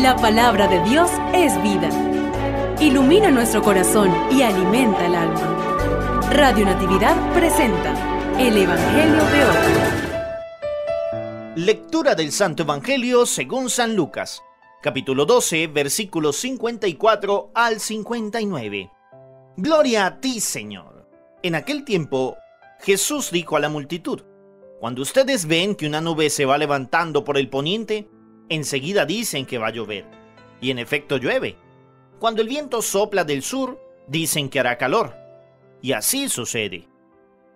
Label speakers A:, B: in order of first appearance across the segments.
A: La palabra de Dios es vida. Ilumina nuestro corazón y alimenta el alma. Radio Natividad presenta el Evangelio de hoy.
B: Lectura del Santo Evangelio según San Lucas, capítulo 12, versículos 54 al 59. Gloria a ti, Señor. En aquel tiempo, Jesús dijo a la multitud, Cuando ustedes ven que una nube se va levantando por el poniente, enseguida dicen que va a llover. Y en efecto llueve. Cuando el viento sopla del sur, dicen que hará calor. Y así sucede.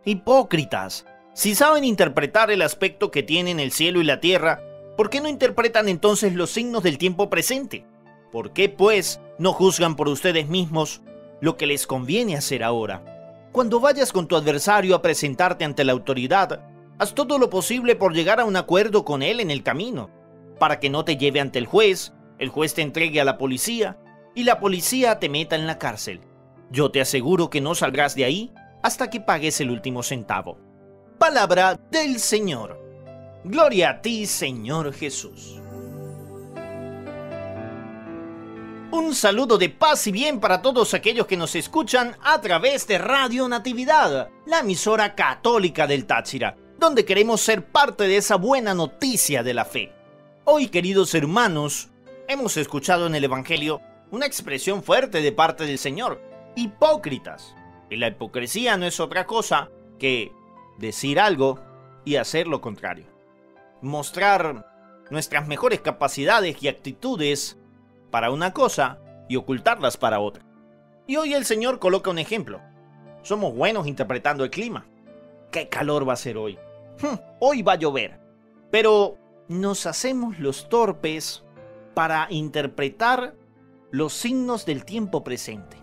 B: Hipócritas, si saben interpretar el aspecto que tienen el cielo y la tierra, ¿por qué no interpretan entonces los signos del tiempo presente? ¿Por qué, pues, no juzgan por ustedes mismos lo que les conviene hacer ahora? Cuando vayas con tu adversario a presentarte ante la autoridad, haz todo lo posible por llegar a un acuerdo con él en el camino, para que no te lleve ante el juez, el juez te entregue a la policía y la policía te meta en la cárcel. Yo te aseguro que no saldrás de ahí hasta que pagues el último centavo. Palabra del Señor. Gloria a ti, Señor Jesús. Un saludo de paz y bien para todos aquellos que nos escuchan a través de Radio Natividad, la emisora católica del Táchira, donde queremos ser parte de esa buena noticia de la fe. Hoy, queridos hermanos, hemos escuchado en el Evangelio una expresión fuerte de parte del Señor, hipócritas. Y la hipocresía no es otra cosa que decir algo y hacer lo contrario. Mostrar nuestras mejores capacidades y actitudes para una cosa y ocultarlas para otra. Y hoy el Señor coloca un ejemplo. Somos buenos interpretando el clima. ¿Qué calor va a ser hoy? Hm, hoy va a llover. Pero nos hacemos los torpes para interpretar los signos del tiempo presente.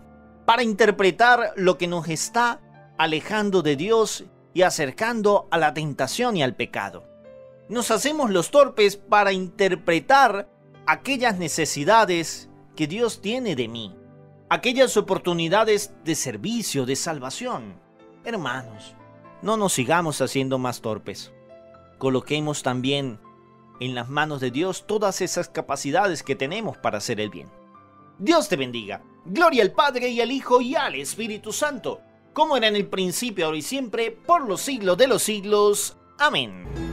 B: Para interpretar lo que nos está alejando de Dios y acercando a la tentación y al pecado. Nos hacemos los torpes para interpretar aquellas necesidades que Dios tiene de mí, aquellas oportunidades de servicio, de salvación. Hermanos, no nos sigamos haciendo más torpes. Coloquemos también en las manos de Dios todas esas capacidades que tenemos para hacer el bien. Dios te bendiga. Gloria al Padre y al Hijo y al Espíritu Santo, como era en el principio, ahora y siempre, por los siglos de los siglos. Amén.